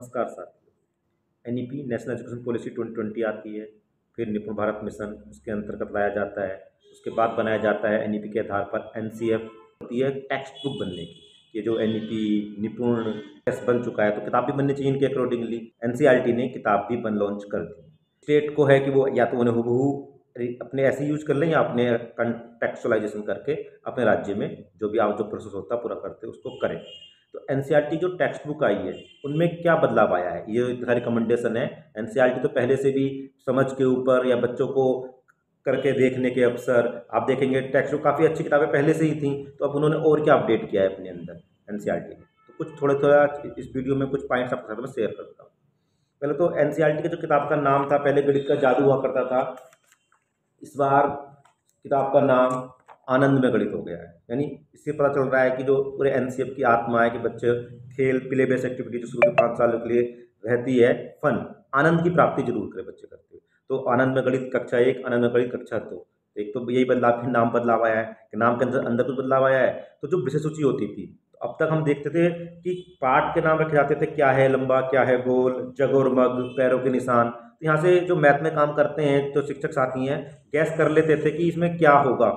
नमस्कार साथियों N E P national education policy 2020 आती है। फिर निपुण भारत मिशन, उसके अंतर्गत लाया जाता है। उसके बाद बनाया जाता है एन ई पी के आधार पर एन सी एफ़ होती है टेक्स्ट बुक बनने की ये जो N E P Nipun test बन चुका है तो किताब भी बननी चाहिए इनके accordingly N C R T ने किताब भी बन लॉन्च कर दी। स्टेट को है कि वो या तो उन्हें हुबहू अपने ऐसे यूज़ कर लें या अपने कंटेक्चुअलाइजेशन करके अपने राज्य में जो भी आप जो प्रोसेस होता है पूरा करते उसको करें। तो एन e जो टेक्स्ट बुक आई है, उनमें क्या बदलाव आया है? ये इतना रिकमेंडेशन है। एन e तो पहले से भी समझ के ऊपर या बच्चों को करके देखने के अवसर, आप देखेंगे टेक्स्ट बुक काफ़ी अच्छी किताबें पहले से ही थी तो अब उन्होंने और क्या अपडेट किया है अपने अंदर एन e ने तो कुछ थोड़ा थोड़ा इस वीडियो में कुछ पॉइंट्स आपके साथ में शेयर करता हूँ। पहले तो एन का जो किताब का नाम था, पहले गणित का जादू हुआ करता था। इस बार किताब का नाम आनंद में गणित हो गया है। यानी इससे पता चल रहा है कि जो पूरे एन की आत्मा है कि बच्चे खेल प्ले बेस एक्टिविटी जो शुरू के पाँच सालों के लिए रहती है फन आनंद की प्राप्ति ज़रूर करें बच्चे करते हुए। तो आनंद में गणित कक्षा एक, आनंद में गणित कक्षा दो। एक तो यही बदलाव फिर नाम बदलाव आया है कि नाम के अंदर अंदर कुछ बदलाव आया है। तो जो विषय सूची होती थी तो अब तक हम देखते थे कि पाठ के नाम रखे जाते थे, क्या है लंबा, क्या है गोल, जग और मग, पैरों के निशान। तो यहाँ से जो मैथ में काम करते हैं, जो शिक्षक साथी हैं गैस कर लेते थे कि इसमें क्या होगा।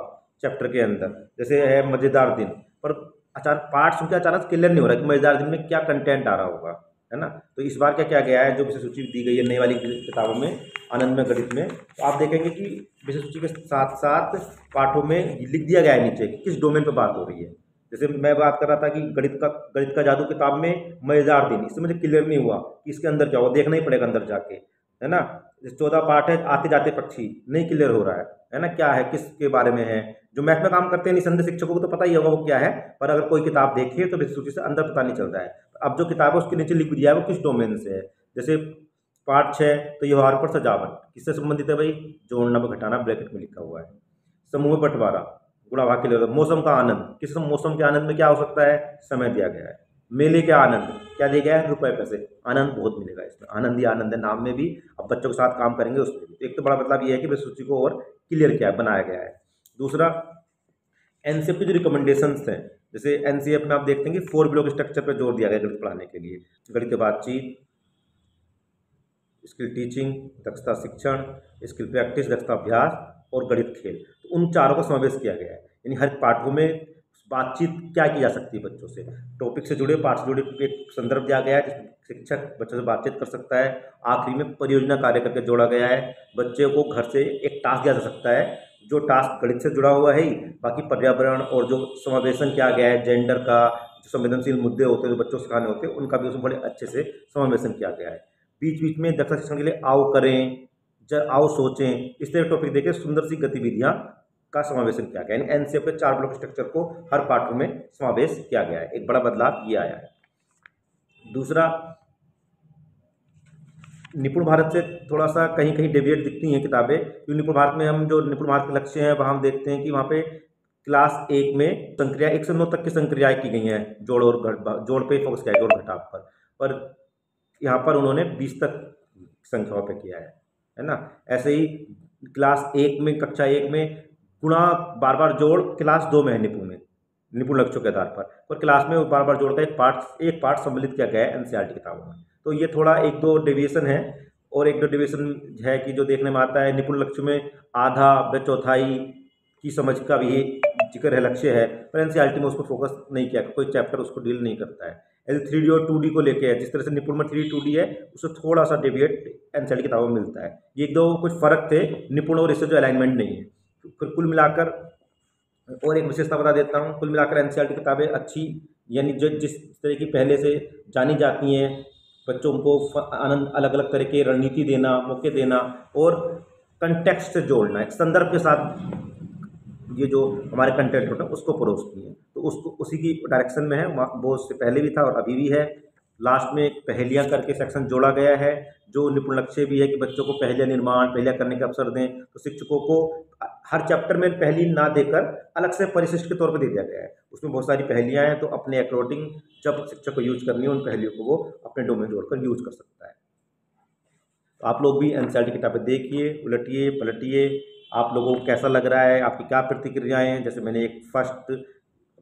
चैप्टर के अंदर, जैसे है मज़ेदार दिन। पर अचानक पार्ट सुन के अचानक क्लियर नहीं हो रहा कि मज़ेदार दिन में क्या कंटेंट आ रहा होगा, है ना? तो इस बार क्या क्या गया है, जो विषय सूची दी गई है नई वाली किताबों में, आनंद में, गणित में तो आप देखेंगे कि विषय सूची के साथ साथ पाठों में लिख दिया गया है नीचे कि किस डोमेन पर बात हो रही है। जैसे मैं बात कर रहा था कि गणित का गणित का जादू किताब में मज़ेदार दिन, इससे मुझे क्लियर नहीं हुआ कि इसके अंदर क्या हुआ, देखना ही पड़ेगा अंदर जाके, है ना? चौदह पार्ट है आते जाते पक्षी, नहीं क्लियर हो रहा है है ना? क्या है, किसके बारे में है जो मैथ में काम करते हैं, निसंदेह शिक्षकों को तो पता ही होगा वो क्या है, पर अगर कोई किताब देखिए तो सूची से अंदर पता नहीं चल रहा है। अब जो किताब है, उसके नीचे लिख दिया है, वो किस डोमेन से है? जैसे पार्ट छः तो व्यवहार पर सजावट। किससे संबंधित है भाई? जोड़ना व घटाना, ब्रैकेट में लिखा हुआ है। समूह बंटवारा गुड़ा भाग के लिए मौसम का आनंद। किस मौसम के आनंद में क्या हो सकता है? समय दिया गया है। मेले के आनंद। क्या दिया गया है? रुपए, पैसे। आनंद बहुत मिलेगा इसमें। आनंद ही आनंद है। नाम में भी अब बच्चों के साथ काम करेंगे, उसमें भी। एक तो बड़ा मतलब ये है कि सूची को और क्लियर किया, बनाया गया है। दूसरा एन की जो रिकमेंडेशन हैं, जैसे एन में आप देखते हैं कि फोर ब्लॉक स्ट्रक्चर पर ज़ोर दिया गया गणित पढ़ाने के लिए। गणित बातचीत स्किल टीचिंग दक्षता शिक्षण स्किल प्रैक्टिस दक्षता अभ्यास और गणित खेल। तो उन चारों का समावेश किया गया है। यानी हर पाठों में बातचीत क्या की जा सकती है बच्चों से? टॉपिक से जुड़े, पाठ से जुड़े एक संदर्भ दिया गया है, जिसमें शिक्षक बच्चों से बातचीत कर सकता है। आखिरी में परियोजना कार्य करके जोड़ा गया है। बच्चे को घर से एक टास्क दिया जा सकता है जो टास्क गणित से जुड़ा हुआ है ही, बाकी पर्यावरण और जो समावेशन किया गया है जेंडर का जो संवेदनशील मुद्दे होते हैं, जो बच्चों सिखाने होते हैं, उनका भी उसमें बड़े अच्छे से समावेशन किया गया है। बीच बीच में दक्षता शिक्षण के लिए आओ करें जब आओ सोचें, इस तरह टॉपिक देखें, सुंदर सी गतिविधियाँ का समावेशन किया गया यानी एन के चार ब्लॉक स्ट्रक्चर को हर पार्ट में समावेश किया गया है। एक बड़ा बदलाव ये आया है। दूसरा निपुण भारत से थोड़ा सा कहीं कहीं डेविएट दिखती हैं किताबें। क्योंकि निपुण भारत में हम जो निपुण भारत के लक्ष्य हैं, वहाँ हम देखते हैं कि वहाँ पे क्लास एक में संक्रिया, एक से नौ तक की संक्रियाएँ की गई हैं, जोड़ और घट, जोड़ पे फोकस किया है जोड़ घटाव पर। पर यहाँ पर उन्होंने बीस तक संख्याओं पर किया है है ना? ऐसे ही क्लास एक में, कक्षा एक में गुणा बार बार जोड़ क्लास दो में है निपुण। निपुण लक्ष्यों के आधार पर। और क्लास में बार बार जोड़ का एक पार्ट एक पार्ट सम्मिलित किया गया है एनसीईआरटी किताबों में। तो ये थोड़ा एक दो डेविएशन है और एक दो डेविएशन है कि जो देखने में आता है, निपुण लक्ष्य में आधा व चौथाई की समझ का भी ज़िक्र है, लक्ष्य है, पर एन में उसको फोकस नहीं किया, कोई चैप्टर उसको डील नहीं करता है। ऐसे थ्री डी और टू डी को लेके है, जिस तरह से निपुण में थ्री टू डी है, उससे थोड़ा सा डेविएट एन सी किताबों में मिलता है। ये एक दो कुछ फ़र्क थे, निपुण और इससे जो अलाइनमेंट नहीं है। फिर कुल मिलाकर और एक विशेषता बता देता हूँ, कुल मिलाकर एन की किताबें अच्छी, यानी जो जिस तरह की पहले से जानी जाती हैं, बच्चों को आनंद अलग अलग तरह के रणनीति देना, मौके देना और कंटेक्स्ट से जोड़ना, एक संदर्भ के साथ ये जो हमारे कंटेंट होता है, उसको परोसती है। तो उसको उसी की डायरेक्शन में है, वहाँ वो उससे पहले भी था और अभी भी है। लास्ट में एक पहलियाँ करके सेक्शन जोड़ा गया है, जो निपुण लक्ष्य भी है कि बच्चों को पहलिया निर्माण, पहलिया करने के अवसर दें तो शिक्षकों को हर चैप्टर में पहली ना देकर अलग से परिशिष्ट के तौर पर दे दिया गया है। उसमें बहुत सारी पहलियाँ हैं तो अपने अकॉर्डिंग जब शिक्षक को यूज़ करनी है, उन पहलियों को वो अपने डोमेन जोड़कर यूज़ कर सकता है। तो आप लोग भी एन सी किताबें देखिए, उलटिए, पलटिए, आप लोगों को कैसा लग रहा है, आपकी क्या प्रतिक्रियाएँ हैं? जैसे मैंने एक फ़र्स्ट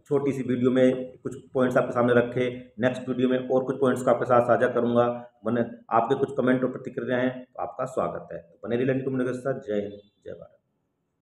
छोटी सी वीडियो में कुछ पॉइंट्स आपके सामने रखे नेक्स्ट वीडियो में और कुछ पॉइंट्स को आपके साथ साझा करूँगा। मैंने आपके कुछ कमेंट और प्रतिक्रिया हैं तो आपका स्वागत है। तो बने लर्निंग कम्युनिकेशन जय हिंद, जय भारत।